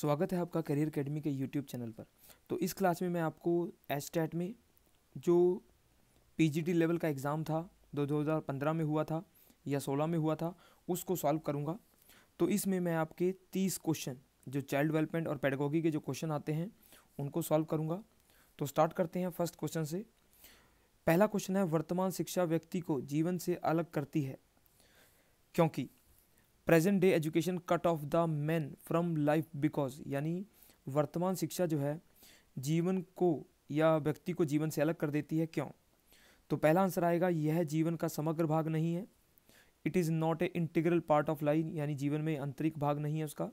स्वागत है आपका करियर अकेडमी के यूट्यूब चैनल पर। तो इस क्लास में मैं आपको एच में जो पीजीटी लेवल का एग्ज़ाम था, दो दो हज़ार पंद्रह में हुआ था या सोलह में हुआ था, उसको सॉल्व करूँगा। तो इसमें मैं आपके तीस क्वेश्चन जो चाइल्ड डेवलपमेंट और पेडगोगी के जो क्वेश्चन आते हैं, उनको सॉल्व करूँगा। तो स्टार्ट करते हैं फ़र्स्ट क्वेश्चन से। पहला क्वेश्चन है, वर्तमान शिक्षा व्यक्ति को जीवन से अलग करती है। क्योंकि present day education cut off the man from life because यानी वर्तमान शिक्षा जो है, जीवन को या व्यक्ति को जीवन से अलग कर देती है क्यों? तो पहला आंसर आएगा, यह जीवन का समग्र भाग नहीं है। It is not a integral part of line यानी जीवन में आंतरिक भाग नहीं है उसका।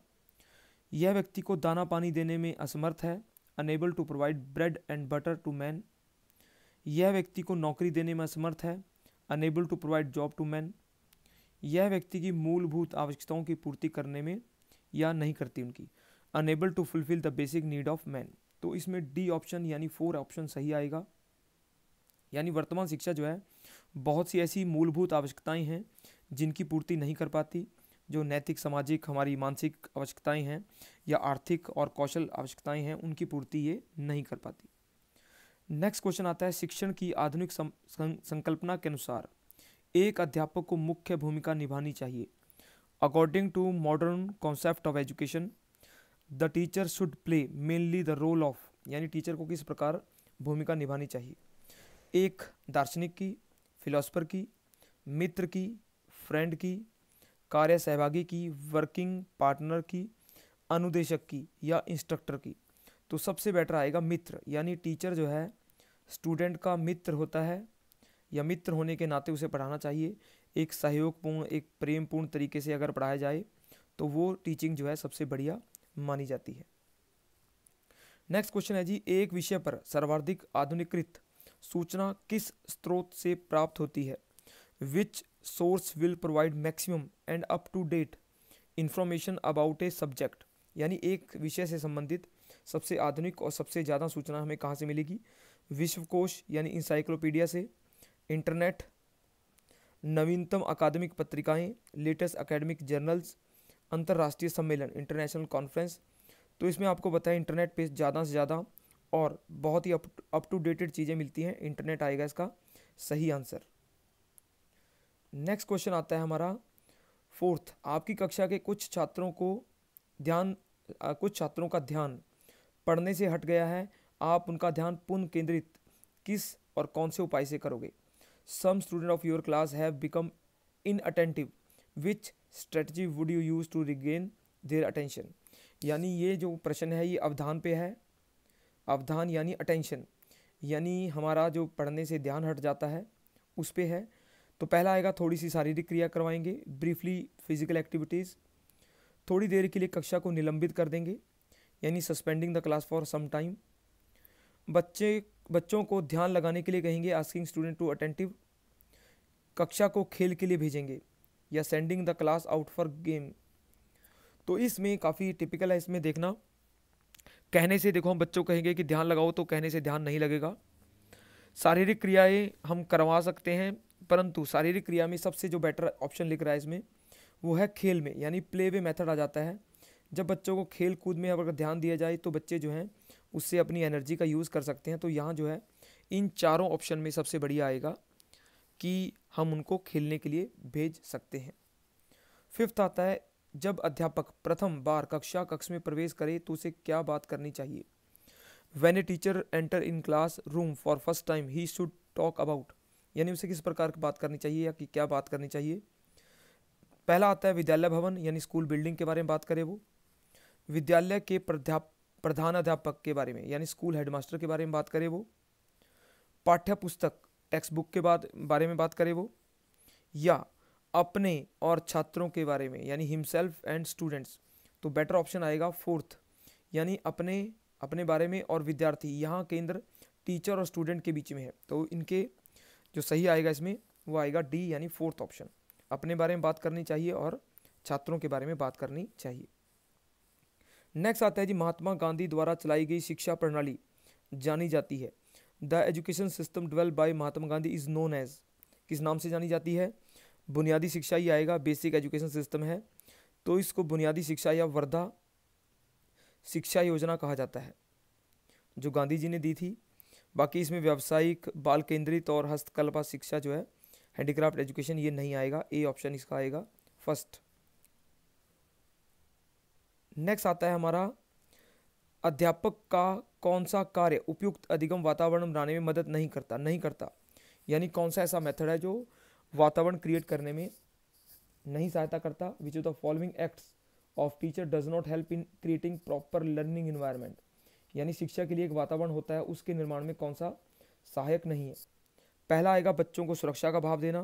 यह व्यक्ति को दाना पानी देने में असमर्थ है unable to provide bread and butter to man यह व्यक्ति को नौकरी देने में असमर्थ है unable to provide job to man यह व्यक्ति की मूलभूत आवश्यकताओं की पूर्ति करने में या नहीं करती उनकी। Unable to fulfil the basic need of man तो इसमें डी ऑप्शन यानी फोर ऑप्शन सही आएगा। यानी वर्तमान शिक्षा जो है, बहुत सी ऐसी मूलभूत आवश्यकताएँ हैं जिनकी पूर्ति नहीं कर पाती, जो नैतिक, सामाजिक, हमारी मानसिक आवश्यकताएँ हैं या आर्थिक और कौशल आवश्यकताएँ हैं, उनकी पूर्ति ये नहीं कर पाती। नेक्स्ट क्वेश्चन आता है शिक्षण की आधुनिक संकल्पना के अनुसार। एक अध्यापक को मुख्य भूमिका निभानी चाहिए। According to modern concept of education the teacher should play mainly the role of यानी टीचर को किस प्रकार भूमिका निभानी चाहिए? एक, दार्शनिक की फिलोसफर की, मित्र की फ्रेंड की, कार्य सहभागी की वर्किंग पार्टनर की, अनुदेशक की या इंस्ट्रक्टर की। तो सबसे बेटर आएगा मित्र, यानी टीचर जो है स्टूडेंट का मित्र होता है या मित्र होने के नाते उसे पढ़ाना चाहिए। एक सहयोगपूर्ण, एक प्रेमपूर्ण तरीके से अगर पढ़ाया जाए तो वो टीचिंग जो है सबसे बढ़िया मानी जाती है। नेक्स्ट क्वेश्चन है जी, एक विषय पर सर्वाधिक आधुनिकृत सूचना किस स्रोत से प्राप्त होती है? Which source will provide maximum and up to date information about a subject यानी एक विषय से संबंधित सबसे आधुनिक और सबसे ज़्यादा सूचना हमें कहाँ से मिलेगी? विश्वकोश यानी इंसाइक्लोपीडिया से। इंटरनेट नवीनतम अकादमिक पत्रिकाएँ लेटेस्ट अकेडमिक जर्नल्स अंतर्राष्ट्रीय सम्मेलन इंटरनेशनल कॉन्फ्रेंस तो इसमें आपको बताया इंटरनेट पे ज़्यादा से ज़्यादा और बहुत ही अप टू डेटेड चीज़ें मिलती हैं। इंटरनेट आएगा इसका सही आंसर नेक्स्ट क्वेश्चन आता है हमारा। फोर्थ आपकी कक्षा के कुछ छात्रों को ध्यान कुछ छात्रों का ध्यान पढ़ने से हट गया है। आप उनका ध्यान पुनः केंद्रित किस और कौन से उपाय से करोगे? Some student of your class have become inattentive. Which strategy would you use to regain their attention? यानी ये जो प्रश्न है, ये अवधान पे है। अवधान यानी अटेंशन यानी हमारा जो पढ़ने से ध्यान हट जाता है, उस पर है। तो पहला आएगा थोड़ी सी शारीरिक क्रिया करवाएँगे। ब्रीफली फ़िज़िकल एक्टिविटीज़ थोड़ी देर के लिए कक्षा को निलंबित कर देंगे। यानी suspending the class for some time बच्चे बच्चों को ध्यान लगाने के लिए कहेंगे आस्किंग स्टूडेंट टू अटेंटिव कक्षा को खेल के लिए भेजेंगे या sending the class out for game तो इसमें काफ़ी टिपिकल है, इसमें देखना। कहने से देखो, हम बच्चों कहेंगे कि ध्यान लगाओ तो कहने से ध्यान नहीं लगेगा। शारीरिक क्रियाएँ हम करवा सकते हैं, परंतु शारीरिक क्रिया में सबसे जो बेटर ऑप्शन लिख रहा है इसमें, वो है खेल में, यानी प्ले वे मेथड आ जाता है। जब बच्चों को खेल कूद में अगर ध्यान दिया जाए तो बच्चे जो हैं उससे अपनी एनर्जी का यूज़ कर सकते हैं तो यहाँ जो है, इन चारों ऑप्शन में सबसे बढ़िया आएगा कि हम उनको खेलने के लिए भेज सकते हैं। फिफ्थ आता है, जब अध्यापक प्रथम बार कक्षा कक्ष में प्रवेश करे तो उसे क्या बात करनी चाहिए? When a teacher enter in class room for first time he should talk about यानी उसे किस प्रकार की बात करनी चाहिए या कि क्या बात करनी चाहिए? पहला आता है विद्यालय भवन, यानी स्कूल बिल्डिंग के बारे में बात करें वो। विद्यालय के प्राध्याप प्रधान अध्यापक के बारे में, यानी स्कूल हेडमास्टर के बारे में बात करें वो। पाठ्य पुस्तक टेक्स्ट बुक के बाद, बारे में बात करें वो। या अपने और छात्रों के बारे में, यानी हिमसेल्फ एंड स्टूडेंट्स तो बेटर ऑप्शन आएगा फोर्थ, यानी अपने अपने बारे में और विद्यार्थी। यहाँ केंद्र टीचर और स्टूडेंट के बीच में है तो इनके जो सही आएगा इसमें, वो आएगा डी, यानी फोर्थ ऑप्शन। अपने बारे में बात करनी चाहिए और छात्रों के बारे में बात करनी चाहिए। नेक्स्ट आता है जी महात्मा गांधी द्वारा चलाई गई शिक्षा प्रणाली, जानी जाती है। The education system develop by Mahatma Gandhi is known as किस नाम से जानी जाती है? बुनियादी शिक्षा ही आएगा बेसिक एजुकेशन सिस्टम है। तो इसको बुनियादी शिक्षा या वर्धा शिक्षा योजना कहा जाता है, जो गांधी जी ने दी थी। बाकी इसमें व्यावसायिक, बाल केंद्रित और हस्तकल्पा शिक्षा जो है हैंडीक्राफ्ट एजुकेशन ये नहीं आएगा ए ऑप्शन इसका आएगा फ़र्स्ट नेक्स्ट आता है हमारा अध्यापक का कौन सा कार्य उपयुक्त अधिगम वातावरण बनाने में मदद नहीं करता नहीं करता। यानी कौन सा ऐसा मेथड है जो वातावरण क्रिएट करने में नहीं सहायता करता which of the following acts of teacher does not help in creating proper learning environment यानी शिक्षा के लिए एक वातावरण होता है, उसके निर्माण में कौन सा सहायक नहीं है। पहला आएगा बच्चों को सुरक्षा का भाव देना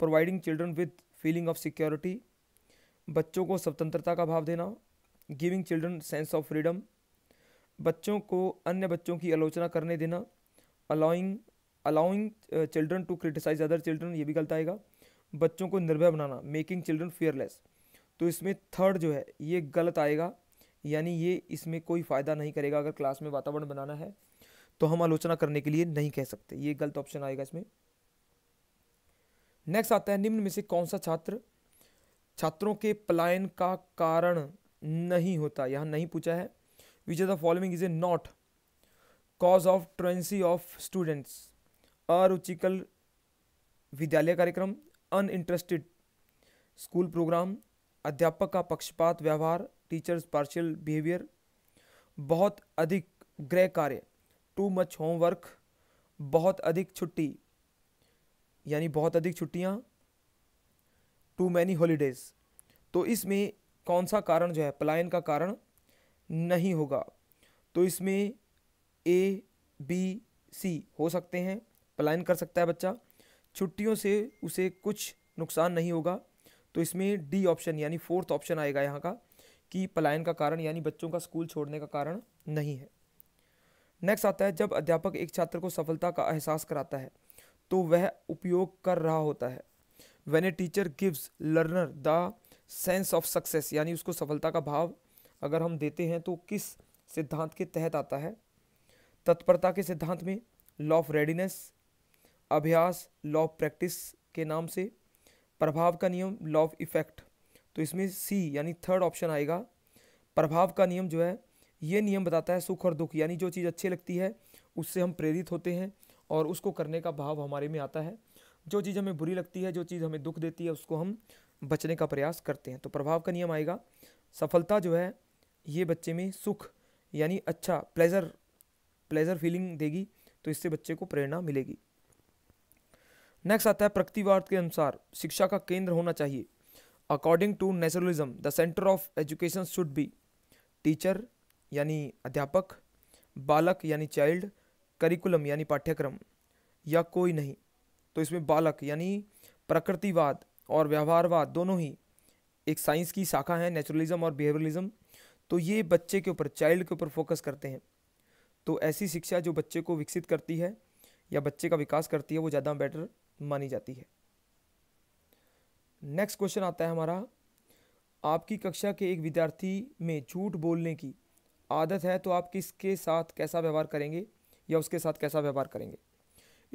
providing children with feeling of security बच्चों को स्वतंत्रता का भाव देना giving children sense of freedom बच्चों को अन्य बच्चों की आलोचना करने देना allowing allowing children to criticise other children ये भी गलत आएगा। बच्चों को निर्भय बनाना मेकिंग चिल्ड्रन फियरलेस तो इसमें थर्ड जो है, ये गलत आएगा। यानी ये इसमें कोई फ़ायदा नहीं करेगा अगर क्लास में वातावरण बनाना है तो हम आलोचना करने के लिए नहीं कह सकते। ये गलत ऑप्शन आएगा इसमें। नेक्स्ट आता है, निम्न में से कौन सा छात्र, छात्रों के पलायन का कारण नहीं होता, यहाँ नहीं पूछा है। Which are the following is a not cause of truancy of students अरुचिकल विद्यालय कार्यक्रम अन इंटरेस्टेड स्कूल प्रोग्राम अध्यापक का पक्षपात व्यवहार टीचर्स पार्शियल बिहेवियर बहुत अधिक गृह कार्य टू मच होमवर्क बहुत अधिक छुट्टी, यानी बहुत अधिक छुट्टियाँ टू मैनी हॉलीडेज तो इसमें कौन सा कारण जो है, पलायन का कारण नहीं होगा। तो इसमें ए बी सी हो सकते हैं, पलायन कर सकता है बच्चा। छुट्टियों से उसे कुछ नुकसान नहीं होगा। तो इसमें डी ऑप्शन यानी फोर्थ ऑप्शन आएगा यहाँ का, कि पलायन का कारण यानी बच्चों का स्कूल छोड़ने का कारण नहीं है। नेक्स्ट आता है, जब अध्यापक एक छात्र को सफलता का एहसास कराता है तो वह उपयोग कर रहा होता है। When a teacher gives learner the sense of success यानी उसको सफलता का भाव अगर हम देते हैं तो किस सिद्धांत के तहत आता है? तत्परता के सिद्धांत में लॉ ऑफ़ रेडीनेस अभ्यास लॉ ऑफ़ प्रैक्टिस के नाम से, प्रभाव का नियम लॉ ऑफ़ इफ़ेक्ट तो इसमें सी यानी थर्ड ऑप्शन आएगा। प्रभाव का नियम जो है, ये नियम बताता है सुख और दुख, यानी जो चीज़ अच्छी लगती है, उससे हम प्रेरित होते हैं और उसको करने का भाव हमारे में आता है। जो चीज़ हमें बुरी लगती है, जो चीज़ हमें दुख देती है, उसको हम बचने का प्रयास करते हैं। तो प्रभाव का नियम आएगा, सफलता जो है, ये बच्चे में सुख, यानी अच्छा प्लेजर प्लेजर फीलिंग देगी तो इससे बच्चे को प्रेरणा मिलेगी। नेक्स्ट आता है प्रकृतिवाद के अनुसार, शिक्षा का केंद्र होना चाहिए। According to naturalism the centre of education should be teacher यानी अध्यापक, बालक, यानी चाइल्ड करिकुलम यानी पाठ्यक्रम, या कोई नहीं। तो इसमें बालक, यानी प्रकृतिवाद और व्यवहारवाद दोनों ही एक साइंस की शाखा है, नेचुरलिज्म और बिहेवियरलिज्म। तो ये बच्चे के ऊपर, चाइल्ड के ऊपर फोकस करते हैं। तो ऐसी शिक्षा जो बच्चे को विकसित करती है या बच्चे का विकास करती है, वो ज़्यादा बेटर मानी जाती है। नेक्स्ट क्वेश्चन आता है हमारा, आपकी कक्षा के एक विद्यार्थी में झूठ बोलने की आदत है तो आप किसके साथ कैसा व्यवहार करेंगे या उसके साथ कैसा व्यवहार करेंगे?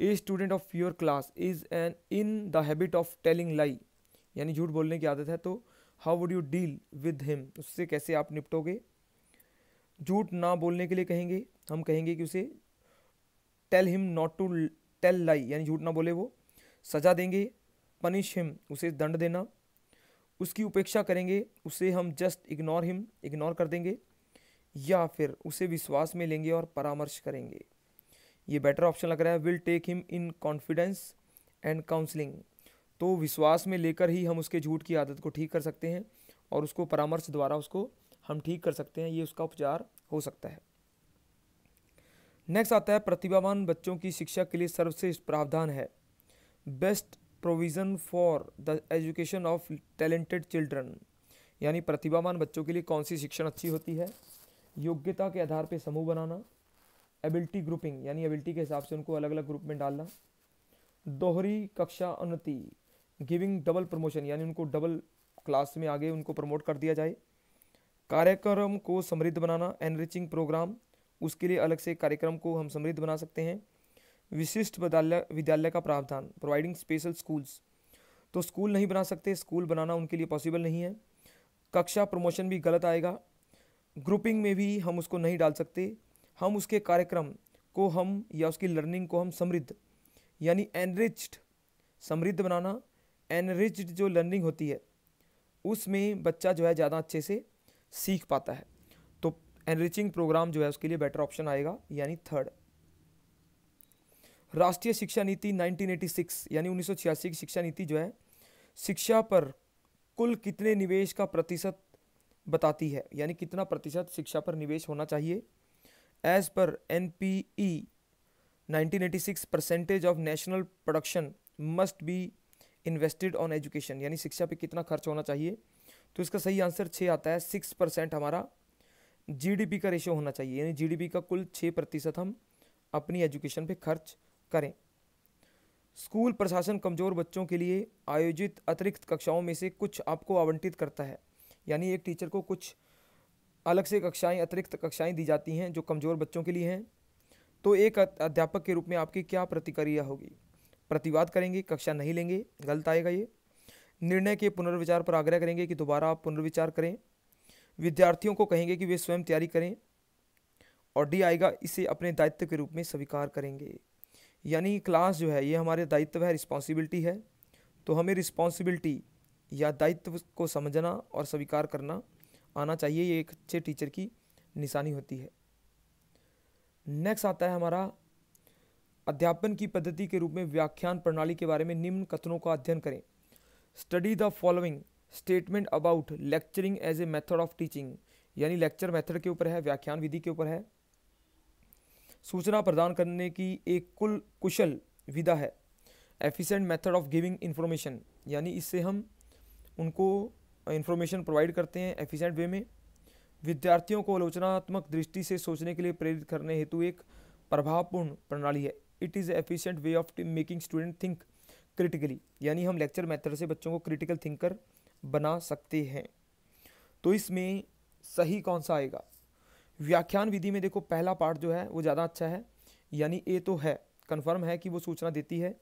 A student of your class is an in the habit of telling lie यानी झूठ बोलने की आदत है तो how would you deal with him उससे कैसे आप निपटोगे? झूठ ना बोलने के लिए कहेंगे, हम कहेंगे कि उसे tell him not to tell lie यानी झूठ ना बोले वो, सजा देंगे पनिश हिम उसे दंड देना। उसकी उपेक्षा करेंगे, उसे हम जस्ट इग्नोर हिम इग्नोर कर देंगे, या फिर उसे विश्वास में लेंगे और परामर्श करेंगे। ये बेटर ऑप्शन लग रहा है। Will take him in confidence and counselling तो विश्वास में लेकर ही हम उसके झूठ की आदत को ठीक कर सकते हैं और उसको परामर्श द्वारा उसको हम ठीक कर सकते हैं। ये उसका उपचार हो सकता है। नेक्स्ट आता है, प्रतिभावान बच्चों की शिक्षा के लिए सर्वश्रेष्ठ प्रावधान है। Best provision for the education of talented children यानी प्रतिभावान बच्चों के लिए कौन सी शिक्षण अच्छी होती है? योग्यता के आधार पर समूह बनाना। एबिलिटी ग्रुपिंग, यानी एबिलिटी के हिसाब से उनको अलग अलग ग्रुप में डालना। दोहरी कक्षा उन्नति गिविंग डबल प्रमोशन यानी उनको डबल क्लास में आगे उनको प्रमोट कर दिया जाए। कार्यक्रम को समृद्ध बनाना एनरिचिंग प्रोग्राम उसके लिए अलग से कार्यक्रम को हम समृद्ध बना सकते हैं। विशिष्ट विद्यालय विद्यालय का प्रावधान प्रोवाइडिंग स्पेशल स्कूल्स तो स्कूल नहीं बना सकते स्कूल बनाना उनके लिए पॉसिबल नहीं है। कक्षा प्रमोशन भी गलत आएगा। ग्रुपिंग में भी हम उसको नहीं डाल सकते। हम उसके कार्यक्रम को हम या उसकी लर्निंग को हम समृद्ध, यानी एनरिच्ड समृद्ध बनाना एनरिच्ड जो लर्निंग होती है, उसमें बच्चा जो है ज़्यादा अच्छे से सीख पाता है। तो एनरिचिंग प्रोग्राम जो है उसके लिए बेटर ऑप्शन आएगा, यानी थर्ड राष्ट्रीय शिक्षा नीति 1986 यानी उन्नीस सौ छियासी की शिक्षा नीति जो है, शिक्षा पर कुल कितने निवेश का प्रतिशत बताती है, यानी कितना प्रतिशत शिक्षा पर निवेश होना चाहिए as per N P E 1986 percentage of national production must be invested on education यानी शिक्षा पे कितना खर्च होना चाहिए? तो इसका सही आंसर छः आता है सिक्स परसेंट हमारा जीडीपी का रेशो होना चाहिए। यानी जीडीपी का कुल छः प्रतिशत हम अपनी एजुकेशन पे खर्च करें। स्कूल प्रशासन कमज़ोर बच्चों के लिए आयोजित अतिरिक्त कक्षाओं में से कुछ आपको आवंटित करता है। यानी एक टीचर को कुछ अलग से कक्षाएँ, अतिरिक्त कक्षाएँ दी जाती हैं जो कमज़ोर बच्चों के लिए हैं। तो एक अध्यापक के रूप में आपकी क्या प्रतिक्रिया होगी? प्रतिवाद करेंगे, कक्षा नहीं लेंगे, गलत आएगा ये। निर्णय के पुनर्विचार पर आग्रह करेंगे कि दोबारा आप पुनर्विचार करें। विद्यार्थियों को कहेंगे कि वे स्वयं तैयारी करें और डी आएगा, इसे अपने दायित्व के रूप में स्वीकार करेंगे। यानी क्लास जो है, ये हमारे दायित्व है रिस्पॉन्सिबिलिटी है। तो हमें रिस्पॉन्सिबिलिटी या दायित्व को समझना और स्वीकार करना आना चाहिए, ये एक अच्छे टीचर की निशानी होती है। नेक्स्ट आता है हमारा अध्यापन की पद्धति के रूप में व्याख्यान प्रणाली के बारे में निम्न कथनों का अध्ययन करें। Study the following statement about lecturing as a method of teaching यानी लेक्चर मेथड के ऊपर है, व्याख्यान विधि के ऊपर है। सूचना प्रदान करने की एक कुल कुशल विधा है efficient method of giving information यानी इससे हम उनको इंफॉर्मेशन प्रोवाइड करते हैं एफिशिएंट वे में। विद्यार्थियों को आलोचनात्मक दृष्टि से सोचने के लिए प्रेरित करने हेतु एक प्रभावपूर्ण प्रणाली है। It is efficient way of making student think critically यानी हम लेक्चर मेथड से बच्चों को क्रिटिकल थिंकर बना सकते हैं। तो इसमें सही कौन सा आएगा? व्याख्यान विधि में देखो, पहला पार्ट जो है, वो ज़्यादा अच्छा है, यानी ए तो है कन्फर्म है कि वो सूचना देती है।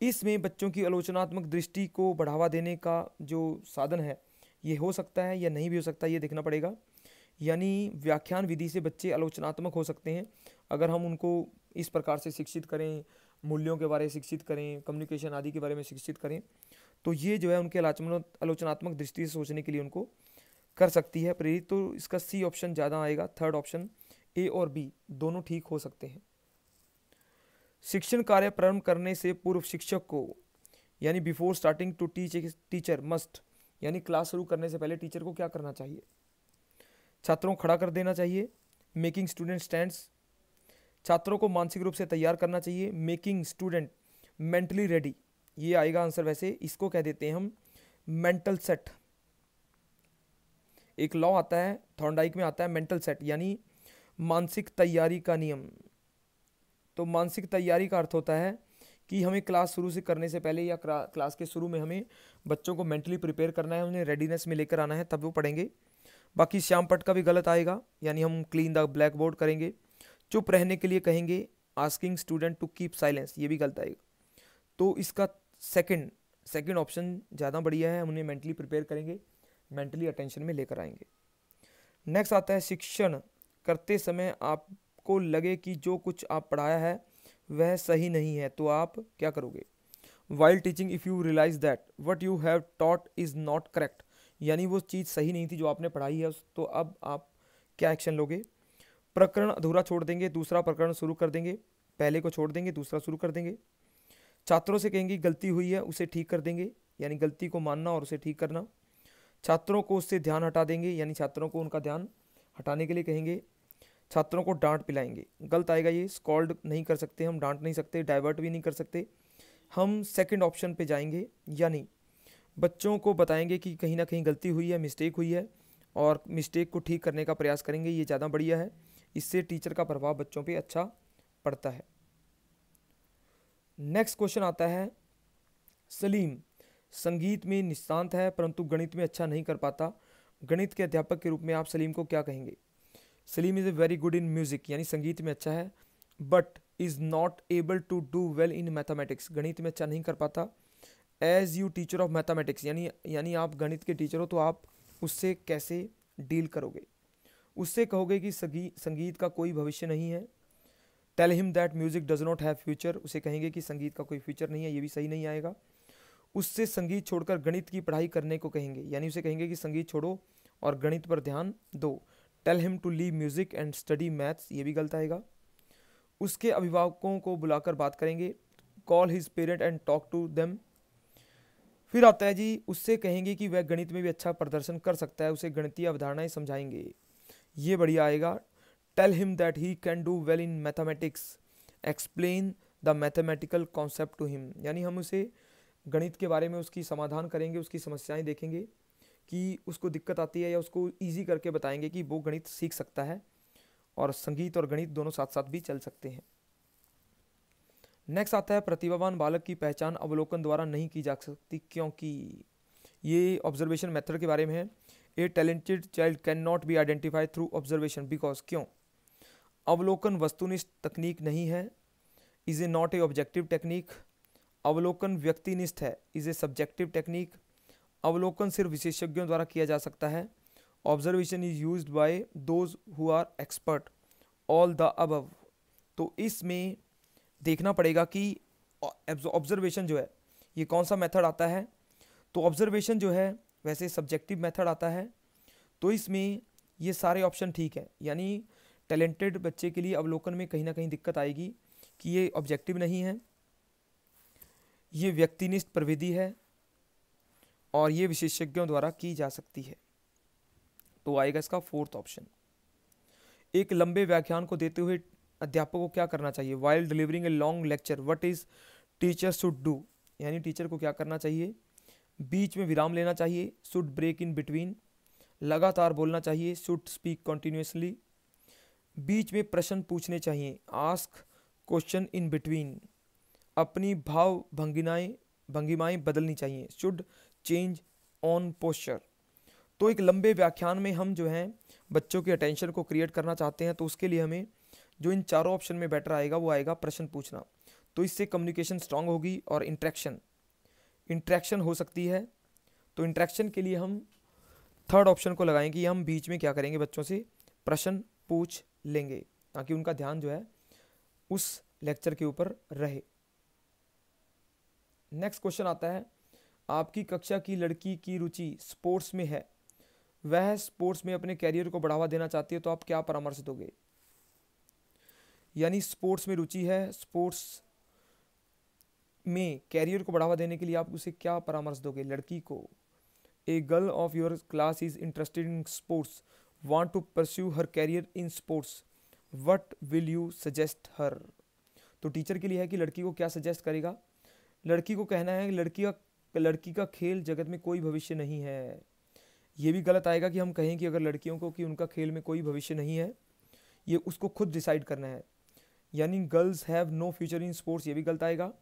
इसमें बच्चों की आलोचनात्मक दृष्टि को बढ़ावा देने का जो साधन है, ये हो सकता है या नहीं भी हो सकता, ये देखना पड़ेगा। यानी व्याख्यान विधि से बच्चे आलोचनात्मक हो सकते हैं, अगर हम उनको इस प्रकार से शिक्षित करें, मूल्यों के बारे में शिक्षित करें कम्युनिकेशन आदि के बारे में शिक्षित करें तो ये जो है उनके आलोचनात्मक दृष्टि से सोचने के लिए उनको कर सकती है, प्रेरित। तो इसका सी ऑप्शन ज़्यादा आएगा थर्ड ऑप्शन ए और बी दोनों ठीक हो सकते हैं। शिक्षण कार्य प्रारंभ करने से पूर्व शिक्षक को, यानी before starting to teach a teacher must यानी क्लास शुरू करने से पहले टीचर को क्या करना चाहिए? छात्रों को खड़ा कर देना चाहिए मेकिंग स्टूडेंट स्टैंड्स छात्रों को मानसिक रूप से तैयार करना चाहिए मेकिंग स्टूडेंट मेंटली रेडी ये आएगा आंसर वैसे, इसको कह देते हैं हम मेंटल सेट एक लॉ आता है थॉर्नडाइक में आता है मेंटल सेट यानी मानसिक तैयारी का नियम। तो मानसिक तैयारी का अर्थ होता है कि हमें क्लास शुरू से करने से पहले या क्लास के शुरू में हमें बच्चों को मेंटली प्रिपेयर करना है, उन्हें रेडीनेस में लेकर आना है, तब वो पढ़ेंगे। बाकी श्याम पट का भी गलत आएगा, यानी हम क्लीन द ब्लैक बोर्ड करेंगे, चुप रहने के लिए कहेंगे asking student to keep silence ये भी गलत आएगा। तो इसका सेकंड सेकंड ऑप्शन ज़्यादा बढ़िया है, उन्हें मेंटली प्रिपेयर करेंगे मेंटली अटेंशन में लेकर आएँगे। नेक्स्ट आता है शिक्षण, करते समय आपको लगे कि जो कुछ आप पढ़ाया है, वह सही नहीं है तो आप क्या करोगे? While teaching if you realise that what you have taught is not correct यानी वो चीज़ सही नहीं थी जो आपने पढ़ाई है तो अब आप क्या एक्शन लोगे? प्रकरण अधूरा छोड़ देंगे, दूसरा प्रकरण शुरू कर देंगे, पहले को छोड़ देंगे, दूसरा शुरू कर देंगे। छात्रों से कहेंगे, गलती हुई है, उसे ठीक कर देंगे, यानी गलती को मानना और उसे ठीक करना। छात्रों को उससे ध्यान हटा देंगे, यानी छात्रों को उनका ध्यान हटाने के लिए कहेंगे छात्रों को डांट पिलाएँगे। गलत आएगा ये स्कॉल्ड नहीं कर सकते, हम डांट नहीं सकते डाइवर्ट भी नहीं कर सकते। हम सेकंड ऑप्शन पे जाएँगे या नहीं? बच्चों को बताएँगे कि कहीं ना कहीं गलती हुई है मिस्टेक हुई है और मिस्टेक को ठीक करने का प्रयास करेंगे, ये ज़्यादा बढ़िया है। इससे टीचर का प्रभाव बच्चों पे अच्छा पड़ता है। नेक्स्ट क्वेश्चन आता है, सलीम, संगीत में निशांत है, परंतु गणित में अच्छा नहीं कर पाता। गणित के अध्यापक के रूप में आप सलीम को क्या कहेंगे? Salim is a very good in music यानी संगीत में अच्छा है but is not able to do well in mathematics गणित में अच्छा नहीं कर पाता as you teacher of mathematics यानी यानी आप गणित के टीचर हो तो आप उससे कैसे डील करोगे उससे कहोगे कि संगीत का कोई भविष्य नहीं है tell him that music does not have future उसे कहेंगे कि संगीत का कोई फ्यूचर नहीं है ये भी सही नहीं आएगा उससे संगीत छोड़कर गणित की पढ़ाई करने को कहेंगे यानी उसे कहेंगे कि संगीत छोड़ो और गणित पर ध्यान दो tell him to leave music and study maths ये भी गलत आएगा। उसके अभिभावकों को बुलाकर बात करेंगे call his parent and talk to them फिर आता है जी, उससे कहेंगे कि वह गणित में भी अच्छा प्रदर्शन कर सकता है, उसे गणितीय अवधारणाएँ समझाएँगे। ये बढ़िया आएगा। Tell him that he can do well in mathematics explain the mathematical concept to him यानी हम उसे गणित के बारे में उसकी समाधान करेंगे, उसकी समस्याएँ देखेंगे। कि उसको दिक्कत आती है या उसको ईजी करके बताएँगे कि वो गणित सीख सकता है और संगीत और गणित दोनों साथ साथ भी चल सकते हैं। नेक्स्ट आता है प्रतिभावान बालक की पहचान अवलोकन द्वारा नहीं की जा सकती क्योंकि ये ऑब्जर्वेशन मेथड के बारे में है। A talented child can not be identify through observation because क्यों? अवलोकन वस्तुनिष्ठ तकनीक नहीं है। Is a not a objective technique अवलोकन व्यक्तिनिष्ठ है। इज़ ए सब्जेक्टिव टेक्निक अवलोकन सिर्फ़ विशेषज्ञों द्वारा किया जा सकता है। Observation is use by those who are expert all the above तो इसमें देखना पड़ेगा कि ऑब्जर्वेशन जो है, ये कौन सा मेथड आता है? तो ऑब्जर्वेशन जो है, वैसे सब्जेक्टिव मेथड आता है। तो इसमें ये सारे ऑप्शन ठीक है। यानी टैलेंटेड बच्चे के लिए अवलोकन में कहीं ना कहीं दिक्कत आएगी कि ये ऑब्जेक्टिव नहीं है। ये व्यक्तिनिष्ठ प्रविधि है। और ये विशेषज्ञों द्वारा की जा सकती है। तो आएगा इसका फोर्थ ऑप्शन। एक लंबे व्याख्यान को देते हुए अध्यापक को क्या करना चाहिए? While delivering a long lecture what is teacher should do यानी टीचर को क्या करना चाहिए? बीच में विराम लेना चाहिए शुड ब्रेक इन बिटवीन लगातार बोलना चाहिए शुड स्पीक कॉन्टिन्यूसली बीच में प्रश्न पूछने चाहिए आस्क क्वेश्चन इन बिटवीन अपनी भाव भंगिनाएँ, भंगिमाएँ बदलनी चाहिए शुड चेंज ऑन पोस्चर। तो एक लंबे व्याख्यान में हम जो हैं, बच्चों की अटेंशन को क्रिएट करना चाहते हैं तो उसके लिए हमें जो इन चारों ऑप्शन में बेटर आएगा, वो आएगा प्रश्न पूछना। तो इससे कम्युनिकेशन स्ट्रांग होगी और इंट्रैक्शन इंट्रैक्शन हो सकती है। तो इंट्रैक्शन के लिए हम थर्ड ऑप्शन को लगाएँगे हम बीच में क्या करेंगे बच्चों से? प्रश्न पूछ लेंगे, ताकि उनका ध्यान जो है, उस लेक्चर के ऊपर रहे। नेक्स्ट क्वेश्चन आता है आपकी कक्षा की लड़की की रुचि स्पोर्ट्स में है। वह स्पोर्ट्स में अपने कैरियर को बढ़ावा देना चाहती है तो आप क्या परामर्श दोगे? यानी स्पोर्ट्स में रुचि है स्पोर्ट्स में कैरियर को बढ़ावा देने के लिए आप उसे क्या परामर्श दोगे? लड़की को। A girl of your class is interested in sports want to pursue her career in sports what will you suggest her तो टीचर के लिए है कि लड़की को क्या सजेस्ट करेगा? लड़की को कहना है, लड़की का लड़की का खेल जगत में कोई भविष्य नहीं है। ये भी गलत आएगा कि हम कहें कि अगर लड़कियों को कि उनका खेल में कोई भविष्य नहीं है, ये उसको खुद डिसाइड करना है। यानी girls have no future in sports ये भी गलत आएगा।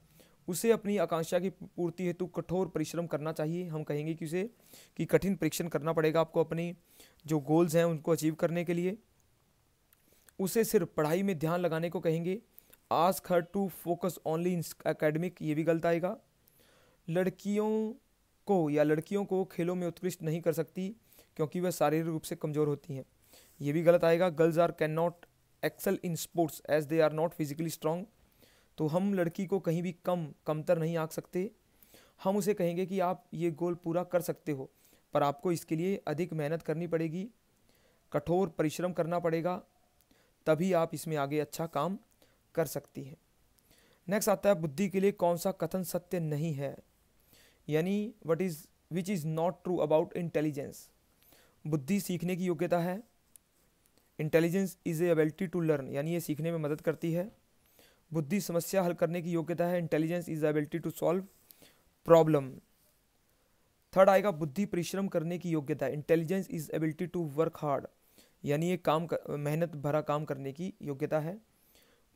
उसे अपनी आकांक्षा की पूर्ति हेतु कठोर परिश्रम करना चाहिए। हम कहेंगे कि उसे कि कठिन परीक्षण करना पड़ेगा आपको अपनी जो गोल्स हैं उनको अचीव करने के लिए। उसे सिर्फ़ पढ़ाई में ध्यान लगाने को कहेंगे। Ask her to focus only in academic ये भी गलत आएगा। लड़कियों को या लड़कियों को खेलों में उत्कृष्ट नहीं कर सकती क्योंकि वह शारीरिक रूप से कमज़ोर होती हैं। ये भी गलत आएगा। Girls are can not excel in sports as they are not physically strong तो हम लड़की को कहीं भी कम, कमतर नहीं आँख सकते। हम उसे कहेंगे कि आप ये गोल पूरा कर सकते हो, पर आपको इसके लिए अधिक मेहनत करनी पड़ेगी। कठोर परिश्रम करना पड़ेगा। तभी आप इसमें आगे अच्छा काम कर सकती हैं। नेक्स्ट आता है, बुद्धि के लिए कौन सा कथन सत्य नहीं है? यानी what is which is not true about intelligence बुद्धि सीखने की योग्यता है। Intelligence is a ability to learn यानी ये सीखने में मदद करती है। बुद्धि समस्या हल करने की योग्यता है। Intelligence is ability to solve problem third आएगा बुद्धि परिश्रम करने की योग्यता। Intelligence is ability to work hard यानी ये काम कर, मेहनत भरा काम करने की योग्यता है।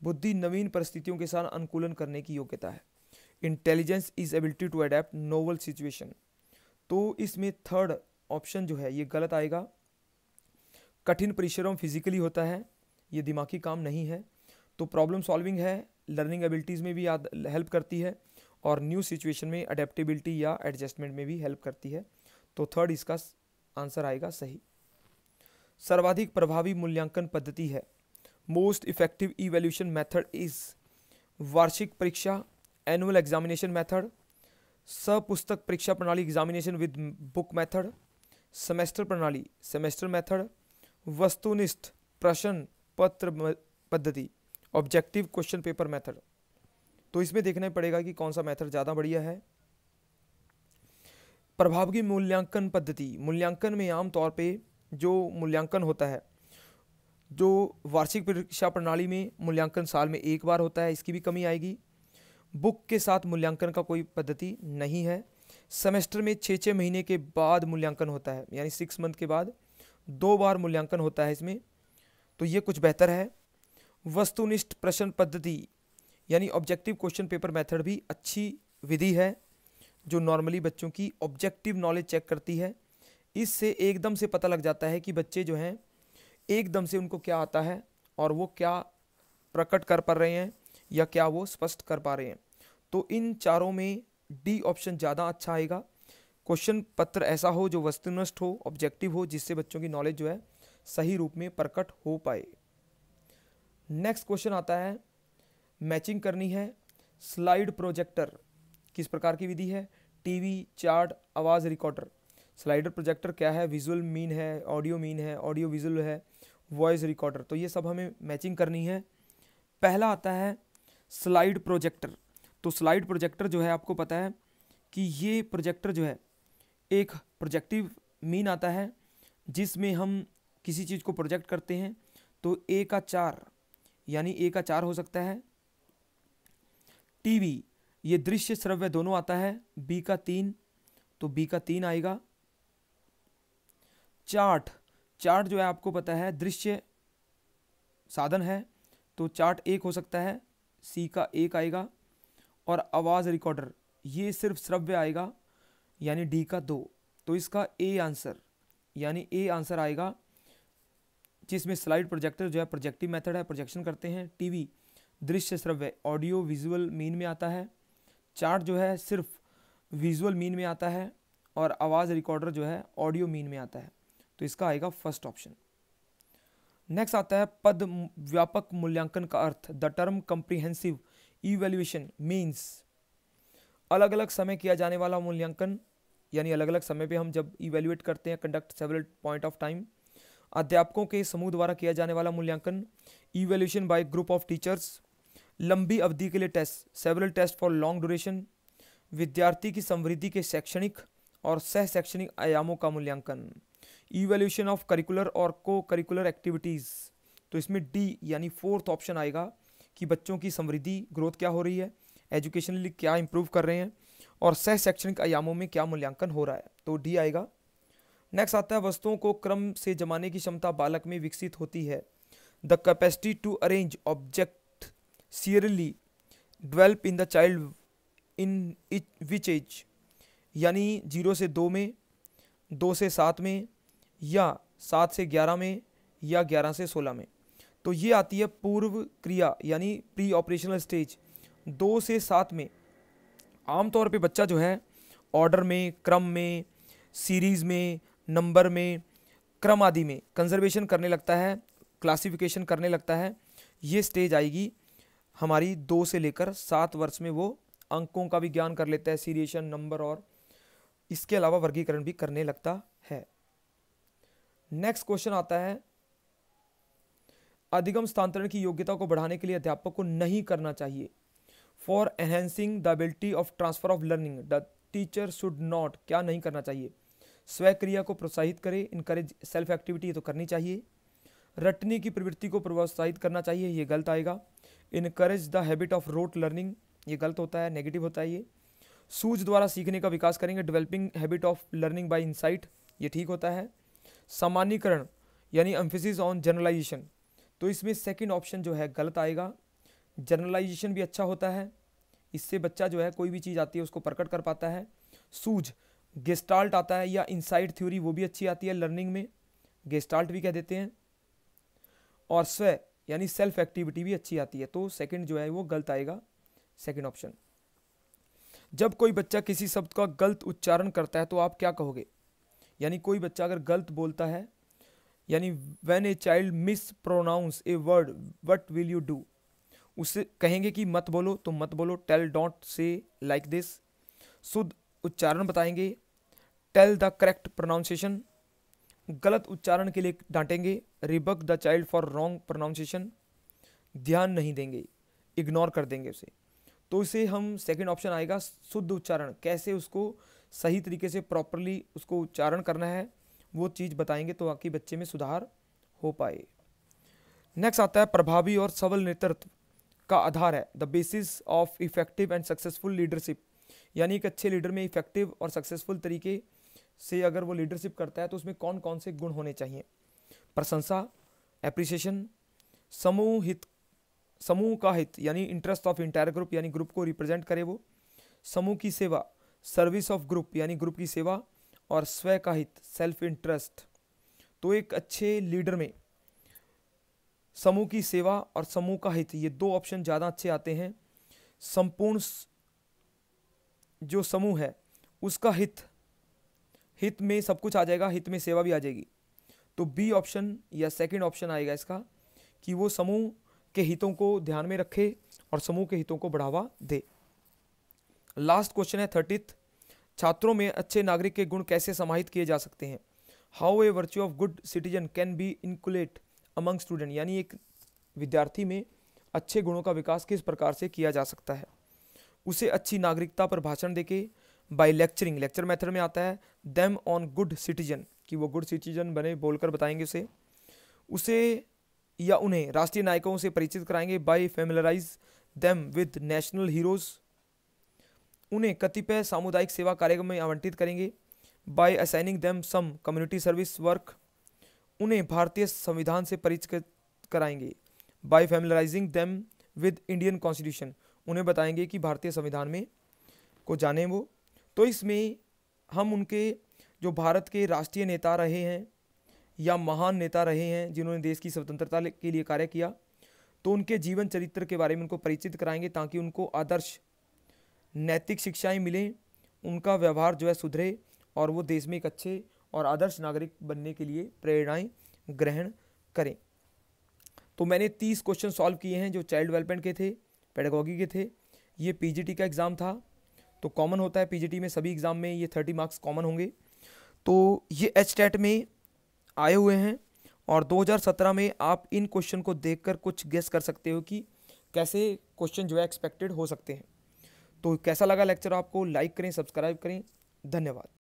बुद्धि नवीन परिस्थितियों के साथ अनुकूलन करने की योग्यता है। Intelligence is ability to adapt novel situation तो इसमें थर्ड ऑप्शन जो है, ये गलत आएगा। कठिन परिश्रम फिजिकली होता है, ये दिमागी काम नहीं है। तो प्रॉब्लम सॉल्विंग है लर्निंग एबिलिटीज़ में भी याद हेल्प करती है और न्यू सिचुएशन में अडेप्टेबिलिटी या एडजस्टमेंट में भी हेल्प करती है। तो थर्ड इसका आंसर आएगा सही। सर्वाधिक प्रभावी मूल्यांकन पद्धति है। Most effective evaluation method is वार्षिक परीक्षा एनुअल एग्जामिनेशन मेथड सपुस्तक परीक्षा प्रणाली examination with book method semester प्रणाली सेमेस्टर मेथड वस्तुनिष्ठ प्रश्न पत्र पद्धति ऑब्जेक्टिव क्वेश्चन पेपर मेथड तो इसमें देखना पड़ेगा कि कौन सा मेथड ज़्यादा बढ़िया है। प्रभाव की मूल्यांकन पद्धति, मूल्यांकन में आमतौर पे जो मूल्यांकन होता है, जो वार्षिक परीक्षा प्रणाली में मूल्यांकन साल में एक बार होता है, इसकी भी कमी आएगी। बुक के साथ मूल्यांकन का कोई पद्धति नहीं है। सेमेस्टर में छः छः महीने के बाद मूल्यांकन होता है, यानी सिक्स मंथ के बाद दो बार मूल्यांकन होता है इसमें। तो ये कुछ बेहतर है। वस्तुनिष्ठ प्रश्न पद्धति, यानी ऑब्जेक्टिव क्वेश्चन पेपर मेथड भी अच्छी विधि है, जो नॉर्मली बच्चों की ऑब्जेक्टिव नॉलेज चेक करती है। इससे एकदम से पता लग जाता है कि बच्चे जो हैं, एकदम से उनको क्या आता है और वो क्या प्रकट कर पा रहे हैं। या क्या वो स्पष्ट कर पा रहे हैं? तो इन चारों में डी ऑप्शन ज़्यादा अच्छा आएगा। क्वेश्चन पत्र ऐसा हो जो वस्तुनिष्ठ हो ऑब्जेक्टिव हो, जिससे बच्चों की नॉलेज जो है, सही रूप में प्रकट हो पाए। नेक्स्ट क्वेश्चन आता है मैचिंग करनी है। स्लाइड प्रोजेक्टर किस प्रकार की विधि है? टीवी चार्ट आवाज़ रिकॉर्डर स्लाइडर प्रोजेक्टर क्या है? विजुअल मीन है ऑडियो मीन है ऑडियो विजुअल है वॉइस रिकॉर्डर तो ये सब हमें मैचिंग करनी है। पहला आता है स्लाइड प्रोजेक्टर। तो स्लाइड प्रोजेक्टर जो है, आपको पता है कि ये प्रोजेक्टर जो है, एक प्रोजेक्टिव मीन आता है, जिसमें हम किसी चीज़ को प्रोजेक्ट करते हैं तो ए का चार, यानी ए का चार हो सकता है। टीवी ये दृश्य श्रव्य दोनों आता है बी का तीन तो बी का तीन आएगा। चार्ट चार्ट जो है, आपको पता है, दृश्य साधन है तो चार्ट एक हो सकता है। सी का एक आएगा और आवाज़ रिकॉर्डर ये सिर्फ़ श्रव्य आएगा, यानी डी का दो। तो इसका ए आंसर यानी ए आंसर आएगा, जिसमें स्लाइड प्रोजेक्टर जो है प्रोजेक्टिव मेथड है प्रोजेक्शन करते हैं टीवी दृश्य श्रव्य ऑडियो विजुअल मीन में आता है चार्ट जो है सिर्फ़ विजुअल मीन में आता है, और आवाज़ रिकॉर्डर जो है ऑडियो मीन में आता है। तो इसका आएगा फ़र्स्ट ऑप्शन नेक्स्ट आता है पद व्यापक मूल्यांकन का अर्थ। The term comprehensive evaluation means अलग अलग समय किया जाने वाला मूल्यांकन, यानी अलग अलग समय पे हम जब इवेल्युएट करते हैं conduct several point of time अध्यापकों के समूह द्वारा किया जाने वाला मूल्यांकन evaluation by group of teachers लंबी अवधि के लिए test several test for long duration विद्यार्थी की समृद्धि के शैक्षणिक और सह शैक्षणिक आयामों का मूल्यांकन। इवेल्यूशन ऑफ़ करिकुलर और को करिकुलर एक्टिविटीज़ तो इसमें डी यानी फोर्थ ऑप्शन आएगा कि बच्चों की समृद्धि ग्रोथ क्या हो रही है एजुकेशनली क्या इंप्रूव कर रहे हैं और सह शैक्षणिक आयामों में क्या मूल्यांकन हो रहा है। तो डी आएगा। नेक्स्ट आता है वस्तुओं को क्रम से जमाने की क्षमता बालक में विकसित होती है। The capacity to arrange object serially develop in the child in which age यानी ज़ीरो से दो में, दो से सात में या सात से ग्यारह में या ग्यारह से सोलह में। तो ये आती है पूर्व क्रिया, यानी प्री ऑपरेशनल स्टेज दो से सात में आमतौर पे बच्चा जो है ऑर्डर में, क्रम में सीरीज़ में नंबर में, क्रम आदि में कंजर्वेशन करने लगता है क्लासिफिकेशन करने लगता है। ये स्टेज आएगी हमारी दो से लेकर सात वर्ष में वो अंकों का भी ज्ञान कर लेता है सीरिएशन नंबर और इसके अलावा वर्गीकरण भी करने लगता नेक्स्ट क्वेश्चन आता है, अधिगम स्थानांतरण की योग्यता को बढ़ाने के लिए अध्यापक को नहीं करना चाहिए। For enhancing the ability of transfer of learning the teacher should not क्या नहीं करना चाहिए? स्वय क्रिया को प्रोत्साहित करे इनकरेज सेल्फ एक्टिविटी तो करनी चाहिए। रटने की प्रवृत्ति को प्रोत्साहित करना चाहिए, ये गलत आएगा। Encourage the habit of rote learning ये गलत होता है नेगेटिव होता है ये। सूझ द्वारा सीखने का विकास करेंगे developing habit of learning by insight ये ठीक होता है। सामान्यकरण, यानी एम्फेसिस ऑन जनरलाइजेशन तो इसमें सेकंड ऑप्शन जो है, गलत आएगा। जनरलाइजेशन भी अच्छा होता है। इससे बच्चा जो है, कोई भी चीज़ आती है, उसको प्रकट कर पाता है। सूझ गेस्टाल्ट आता है या इनसाइड थ्योरी वो भी अच्छी आती है लर्निंग में। गेस्टाल्ट भी कह देते हैं। और स्व, यानी सेल्फ एक्टिविटी भी अच्छी आती है। तो सेकंड जो है, वो गलत आएगा। सेकंड ऑप्शन जब कोई बच्चा किसी शब्द का गलत उच्चारण करता है तो आप क्या कहोगे? यानी कोई बच्चा अगर गलत बोलता है, यानी when a child mispronounce a word what will you do उसे कहेंगे कि मत बोलो तो मत बोलो tell don't say like this शुद्ध उच्चारण बताएँगे टेल द करेक्ट प्रोनाउंसिएशन गलत उच्चारण के लिए डांटेंगे rebuke the child for wrong pronunciation ध्यान नहीं देंगे इग्नोर कर देंगे उसे। तो इसे हम सेकंड ऑप्शन आएगा, शुद्ध उच्चारण। कैसे उसको सही तरीके से प्रॉपरली उसको उच्चारण करना है, वो चीज़ बताएँगे तो बाकी बच्चे में सुधार हो पाए। नेक्स्ट आता है प्रभावी और सबल नेतृत्व का आधार है। The basis of effective and successful leadership यानी एक अच्छे लीडर में इफ़ेक्टिव और सक्सेसफुल तरीके से अगर वो लीडरशिप करता है तो उसमें कौन कौन से गुण होने चाहिए? प्रशंसा एप्रिसिएशन समूह हित, समूह का हित, यानी इंटरेस्ट ऑफ़ इंटायर ग्रुप यानी ग्रुप को रिप्रेजेंट करे वो। समूह की सेवा सर्विस ऑफ़ ग्रुप, यानी ग्रुप की सेवा और स्वय का हित सेल्फ इंटरेस्ट तो एक अच्छे लीडर में समूह की सेवा और समूह का हित, ये दो ऑप्शन ज़्यादा अच्छे आते हैं। संपूर्ण जो समूह है, उसका हित हित में सब कुछ आ जाएगा, हित में सेवा भी आ जाएगी। तो बी ऑप्शन या सेकंड ऑप्शन आएगा इसका, कि वो समूह के हितों को ध्यान में रखे और समूह के हितों को बढ़ावा दे। लास्ट क्वेश्चन है थर्टीथ छात्रों में अच्छे नागरिक के गुण कैसे समाहित किए जा सकते हैं? How a virtue of good citizen can be inculcate among student यानी एक विद्यार्थी में अच्छे गुणों का विकास किस प्रकार से किया जा सकता है? उसे अच्छी नागरिकता पर भाषण देके बाय लेक्चरिंग लेक्चर मेथड में आता है देम ऑन गुड सिटीजन कि वो गुड सिटीजन बने बोलकर बताएँगे उसे। उसे या उन्हें राष्ट्रीय नायकों से परिचित कराएँगे by familiarise them with national heroes उन्हें कतिपय सामुदायिक सेवा कार्यक्रम में आवंटित करेंगे। By assigning them some community service work उन्हें भारतीय संविधान से परिचित कराएँगे। By familiarising them with Indian constitution उन्हें बताएँगे कि भारतीय संविधान में को जाने वो। तो इसमें हम उनके जो भारत के राष्ट्रीय नेता रहे हैं या महान नेता रहे हैं, जिन्होंने देश की स्वतंत्रता के लिए कार्य किया तो उनके जीवन चरित्र के बारे में उनको परिचित कराएँगे, ताकि उनको आदर्श नैतिक शिक्षाएँ मिलें, उनका व्यवहार जो है सुधरे और वो देश में एक अच्छे और आदर्श नागरिक बनने के लिए प्रेरणाएँ ग्रहण करें। तो मैंने तीस क्वेश्चन सॉल्व किए हैं जो चाइल्ड डेवलपमेंट के थे पेडागॉगी के थे। ये पीजीटी का एग्ज़ाम था। तो कॉमन होता है पीजीटी में, सभी एग्ज़ाम में ये थर्टी मार्क्स कॉमन होंगे। तो ये एच में आए हुए हैं और 2017 में आप इन क्वेश्चन को देखकर कुछ गेस कर सकते हो कि कैसे क्वेश्चन जो है एक्सपेक्टेड हो सकते हैं। तो कैसा लगा लेक्चर आपको? लाइक करें सब्सक्राइब करें। धन्यवाद।